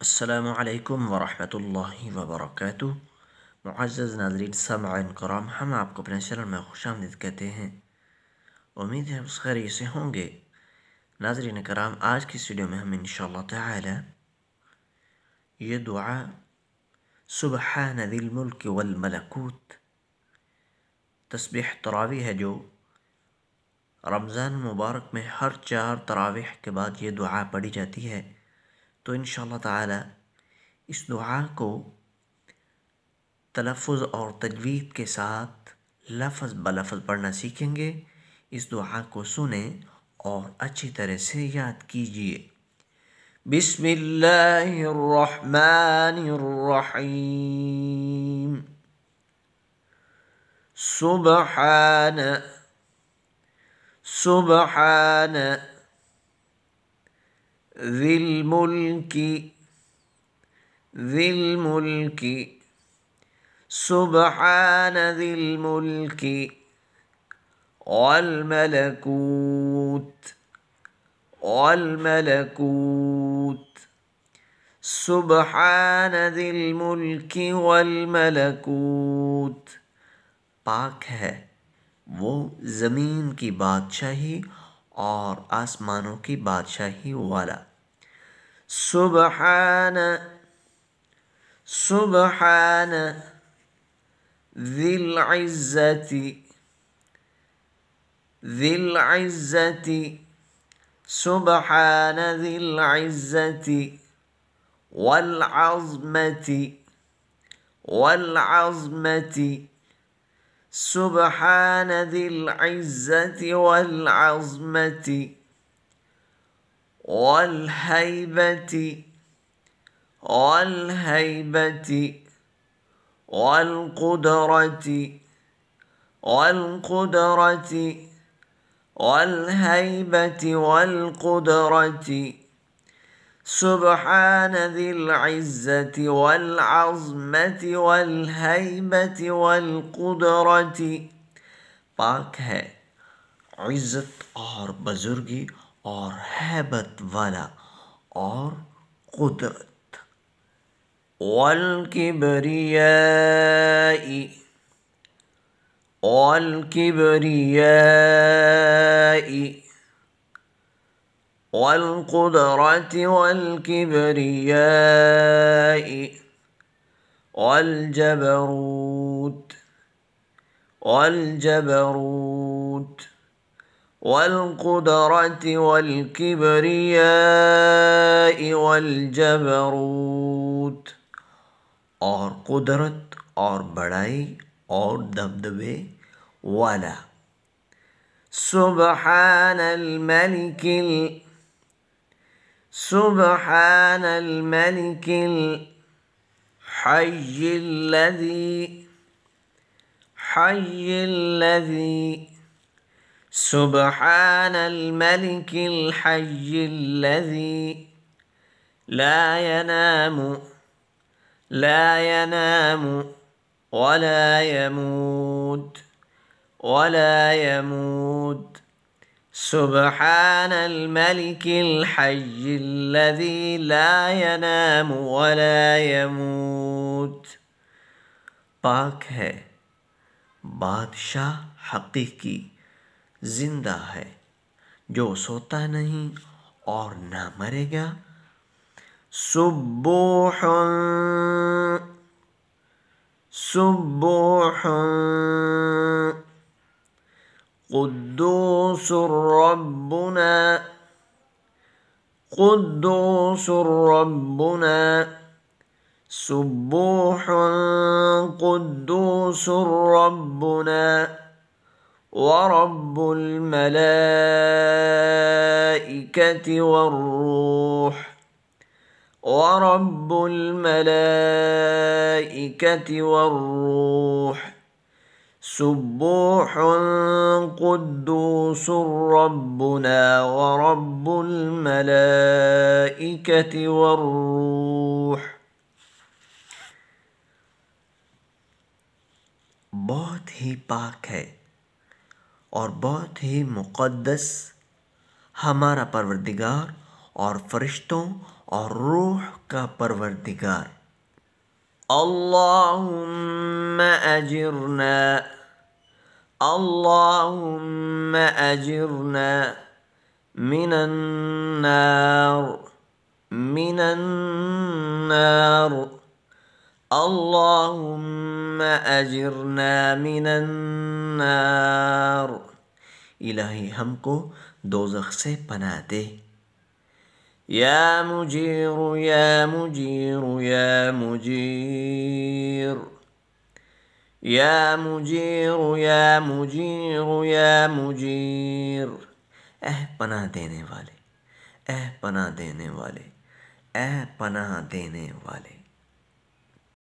السلام علیکم ورحمۃ اللہ وبرکاتہ۔ معزز ناظرین سامعین کرام ہم آپ کو اپنے چینل میں خوش آمدید کہتے ہیں۔ امید ہے اس خیریت سے ہوں گے۔ ناظرین کرام، آج کی ویڈیو میں ہم انشاءاللہ تعالی یہ دعا، سبحان ذی الملک والملکوت، تسبیح تراویح ہے جو رمضان مبارک میں ہر چار تراویح کے بعد یہ دعا پڑھی جاتی ہے۔ تو ان شاء اللہ تعالی اس دعا کو تلفظ اور تجوید کے ساتھ لفظ بلفظ پڑھنا سیکھیں گے۔ اس دعا کو سنیں اور اچھی طرح سے یاد کیجیے بسم اللہ الرحمن الرحیم۔ سبحان سبحان۔ ذي الملك ذي الملك سبحان ذي الملك والملكوت والملكوت سبحان ذي الملك والملكوت۔ پاک ہے وہ زمین کی بادشاہی اور آسمانوں کی بادشاہی والا۔ سبحان سبحان ذي العزة ذي العزة سبحان ذي العزة والعظمة والعظمة سبحان ذي العزة والعظمة. والهيبة والهيبة والقدرة والقدرة والهيبة والقدرة. سبحان ذي العزة والعظمة والهيبة والقدرة. پاک ہے عزت اور بزرگی اور ہیبت والا اور قدرت والكبرياء والكبرياء والقدرة والكبرياء والجبروت والجبروت والقدرة والكبرياء والجبروت और कुदरत और बड़ाई और दबदबे वाला सुबहान الملك سبحان الملك الحي الذي حي الذي سبحان الملك الحي الذي لا ينام لا ينام ولا يموت ولا يموت. سبحان الملك الحي الذي لا ينام ولا يموت. باك هي بادشاه حقيقي जिंदा है जो सोता नहीं और ना मरेगा सुबोह सुबोह قدوس ربنا قدوس ربنا سبوح قدوس ربنا ورب الملائكة والروح ورب الملائكة والروح سبوح قدوس ربنا ورب الملائكة والروح बहुत ही पाक है اور بہت ہی مقدس ہمارا پروردگار اور فرشتوں اور روح کا پروردگار۔ اللہم اجرنا اللہم اجرنا من النار من النار۔ अल्लाहुम्म अजिरना मिनन नार इलाही हमको दोजख से पना दे या मुजीर या मुजीर या मुजीर या मुजीर या मुजीर या मुजीर एह पनाह देने वाले एह पनाह देने वाले एह पनाह देने वाले